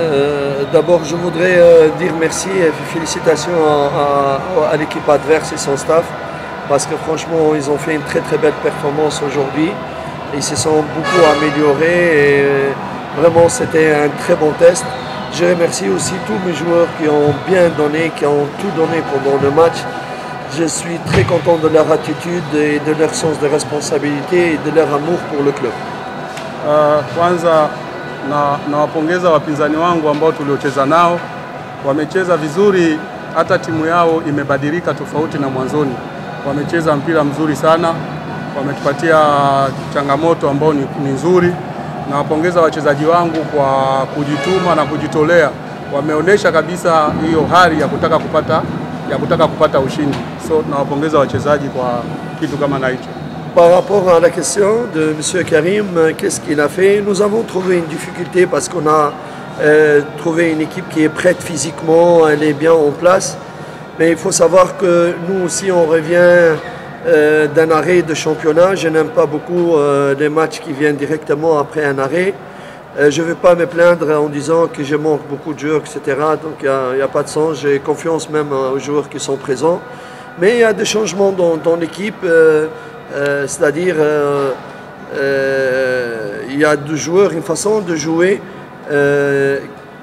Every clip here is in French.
Euh, D'abord, je voudrais euh, dire merci et félicitations à, l'équipe adverse et son staff parce que franchement, ils ont fait une très très belle performance aujourd'hui. Ils se sont beaucoup améliorés et euh, vraiment, c'était un très bon test. Je remercie aussi tous mes joueurs qui ont bien donné, qui ont tout donné pendant le match. Je suis très content de leur attitude et de leur sens de responsabilité et de leur amour pour le club. Na nawapongeza wapinzani wangu ambao tuliocheza nao, wamecheza vizuri, hata timu yao imebadilika tofauti na mwanzoni. Wamecheza mpira mzuri sana, wametupatia changamoto ambao ni, ni nzuri. Nawapongeza wachezaji wangu kwa kujituma na kujitolea, wameonyesha kabisa hiyo hali ya kutaka kupata ya kutaka kupata ushindi. So nawapongeza wachezaji kwa kitu kama na hicho. Par rapport à la question de M. Karim, qu'est-ce qu'il a fait Nous avons trouvé une difficulté parce qu'on a euh, trouvé une équipe qui est prête physiquement, elle est bien en place. Mais il faut savoir que nous aussi, on revient euh, d'un arrêt de championnat. Je n'aime pas beaucoup euh, les matchs qui viennent directement après un arrêt. Je ne vais pas me plaindre en disant que je manque beaucoup de joueurs, etc. Donc il n'y a, pas de sens. J'ai confiance même aux joueurs qui sont présents. Mais il y a des changements dans l'équipe. Euh, C'est-à-dire, euh, euh, il y a deux joueurs, une façon de jouer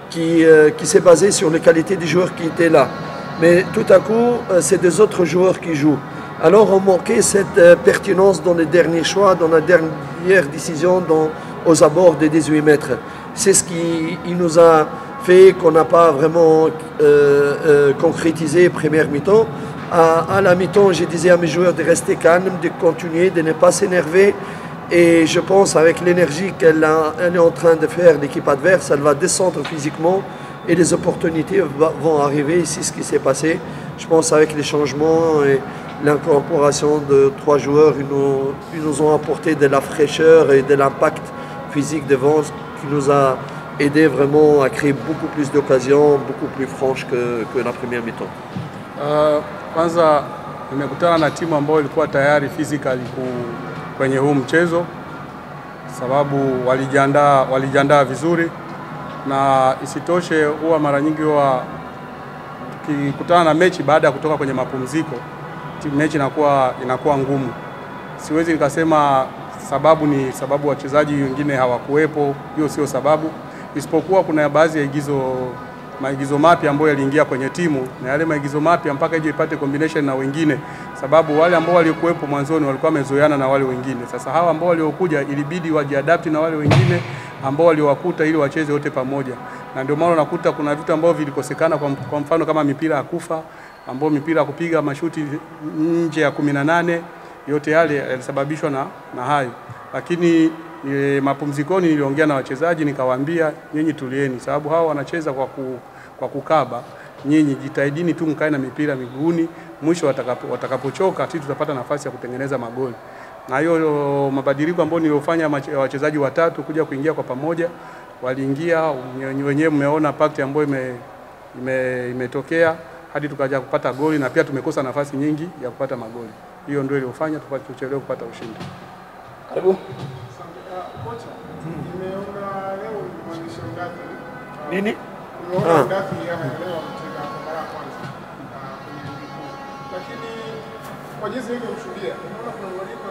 qui, qui s'est basée sur les qualités des joueurs qui étaient là. Mais tout à coup, c'est des autres joueurs qui jouent. Alors on manquait cette pertinence dans les derniers choix, dans la dernière décision dans, aux abords des 18 mètres. C'est ce qui il nous a fait qu'on n'a pas vraiment concrétisé première mi-temps. À, la mi-temps, je disais à mes joueurs de rester calmes, de continuer, de ne pas s'énerver. Et je pense avec l'énergie qu'elle est en train de faire l'équipe adverse, elle va descendre physiquement et les opportunités vont arriver. C'est ce qui s'est passé. Je pense avec les changements et l'incorporation de trois joueurs, ils nous, ont apporté de la fraîcheur et de l'impact physique devant, ce qui nous a aidé vraiment à créer beaucoup plus d'occasions, beaucoup plus franches que la première mi-temps. Uh, kwanza nimekutana na timu ambayo ilikuwa tayari physically kwenye huu mchezo, sababu walijiandaa walijiandaa vizuri, na isitoshe huwa mara nyingi huwa tukikutana na mechi baada ya kutoka kwenye mapumziko, mechi inakuwa inakuwa ngumu. Siwezi nikasema sababu ni sababu wachezaji wengine hawakuwepo, hiyo sio sababu, isipokuwa kuna baadhi ya igizo maigizo mapya ambayo yaliingia kwenye timu na yale maigizo mapya mpaka ije ipate combination na wengine, sababu wale ambao waliokuwepo mwanzoni walikuwa wamezoeana na wale wengine. Sasa hawa ambao waliokuja ilibidi wajiadapti na wale wengine ambao waliowakuta ili wacheze wote pamoja, na ndio maana unakuta kuna vitu ambavyo vilikosekana, kwa, mfano kama mipira ya kufa ambao mipira ya kupiga mashuti nje ya kumi na nane yote yale yalisababishwa na, na hayo lakini e, mapumzikoni niliongea na wachezaji nikawaambia, nyinyi tulieni, sababu hawa wanacheza kwa, ku, kwa kukaba. Nyinyi jitahidini tu mkae na mipira miguuni, mwisho watakapo, watakapochoka sisi tutapata nafasi ya kutengeneza magoli. Na hiyo mabadiliko ambayo niliofanya wachezaji watatu kuja kuingia kwa pamoja, waliingia wenye- wenyewe, mmeona pakti ambayo ime, ime, imetokea hadi tukaja kupata goli na pia tumekosa nafasi nyingi ya kupata magoli. Hiyo ndio iliyofanya tuchelewe kupata ushindi. Karibu. Kocha, nimeona leo mwandishi wa Nini? nimeona Ah. Ndafi anaelewa mcheza mara ya kwanza ah, kwenye ligi kuu, lakini kwa jinsi nilivyomshuhudia nimeona kuna mabadiliko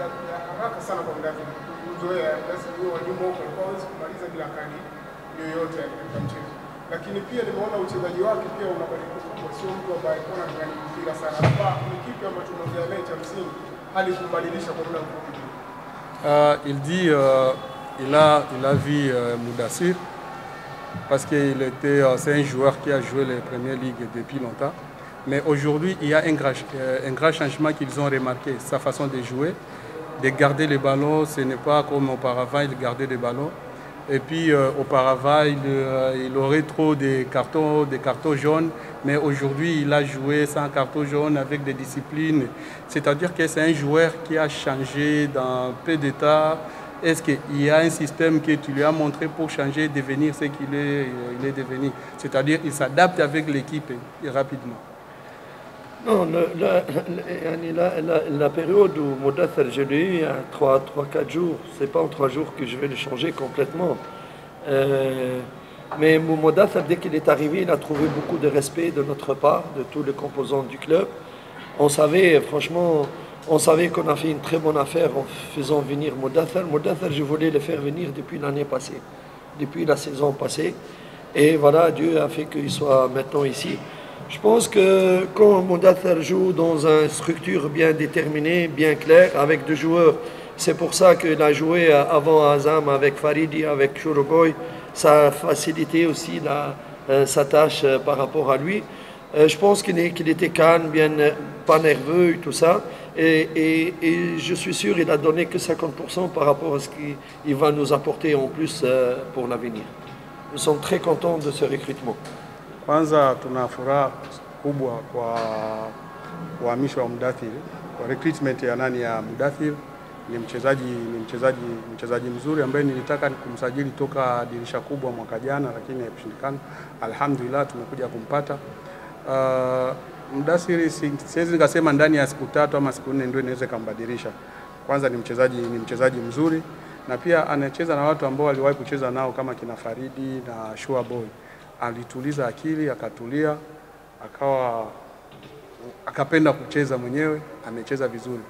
ya ya haraka sana kwa Ndafi kuzoea basi huyo wajumbe huko kwa hawezi kumaliza bila kadi yoyote katika mchezo, lakini pia nimeona uchezaji wake pia unabadilika kwa sio mtu ambaye alikuwa ndani mpira sana. Labda ni kipi ambacho naye cha msingi hali kumbadilisha kwa muda mfupi? Euh, il dit euh, a vu euh, Moudassir parce qu'il était c'est un joueur qui a joué les premières ligues depuis longtemps. Mais aujourd'hui, il y a un grand, changement qu'ils ont remarqué, sa façon de jouer, de garder le ballon. Ce n'est pas comme auparavant, il gardait le ballon. Et puis euh, auparavant, il, euh, il aurait trop de cartons, des cartons jaunes, mais aujourd'hui, il a joué sans carton jaune avec des disciplines. C'est-à-dire que c'est un joueur qui a changé dans peu de temps. Est-ce qu'il y a un système que tu lui as montré pour changer, devenir ce qu'il est, il est devenu? C'est-à-dire qu'il s'adapte avec l'équipe et rapidement. Non, la, période où Modathar, je l'ai eu a 3-4 jours, c'est pas en 3 jours que je vais le changer complètement. Euh, Mais Modathar, dès qu'il est arrivé, il a trouvé beaucoup de respect de notre part, de tous les composants du club. On savait, franchement, on savait qu'on a fait une très bonne affaire en faisant venir Modathar. Modathar, je voulais le faire venir depuis l'année passée, depuis la saison passée. Et voilà, Dieu a fait qu'il soit maintenant ici. Je pense que quand Modathar joue dans une structure bien déterminée, bien claire, avec deux joueurs, c'est pour ça qu'il a joué avant Azam avec Faridi, avec Chouroboy. Ça a facilité aussi euh, sa tâche euh, par rapport à lui. Euh, je pense qu'il était calme, bien, pas nerveux et tout ça. Et, et- je suis sûr qu'il a donné que 50% par rapport à ce qu'il il va nous apporter en plus pour l'avenir. Nous sommes très contents de ce recrutement. Kwanza tuna furaha kubwa kwa uhamisho wa Mudathir, kwa recruitment ya nani ya Mudathir. Ni mchezaji ni mchezaji mchezaji mzuri ambaye nilitaka kumsajili toka dirisha kubwa mwaka jana, lakini haikushindikana. Alhamdulillah tumekuja kumpata. Uh, Mudathir si- siwezi nikasema ndani ya siku tatu ama siku nne ndio inaweza ikambadilisha. Kwanza ni mchezaji ni mchezaji mzuri na pia anacheza na watu ambao aliwahi kucheza nao kama kina Faridi na Shua Boy alituliza akili, akatulia, akawa akapenda kucheza mwenyewe, amecheza vizuri.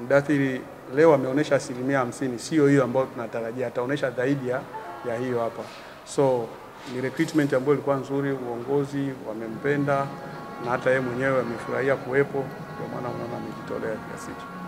Mdathiri leo ameonyesha asilimia hamsini, sio hiyo ambayo tunatarajia, ataonyesha zaidi ya, ya hiyo hapa. So ni recruitment ambayo ilikuwa nzuri, uongozi wamempenda na hata yeye mwenyewe amefurahia kuwepo, ndio maana unaona amejitolea kiasi hicho.